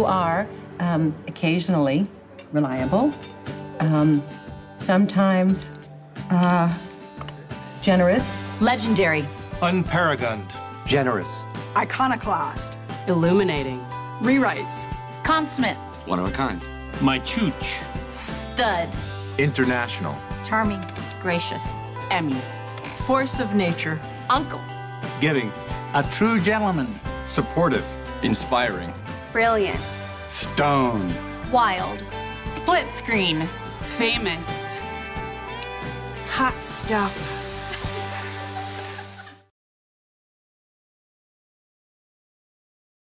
You are um, occasionally reliable, um, sometimes uh, generous, Legendary. Unparagoned. Generous. Iconoclast. Illuminating. Rewrites. Consummate. One of a kind. My chooch. Stud. International. Charming. Gracious. Emmys. Force of nature. Uncle. Giving. A true gentleman. Supportive. Inspiring. Brilliant. Stone. Wild. Split screen. Famous. Hot stuff.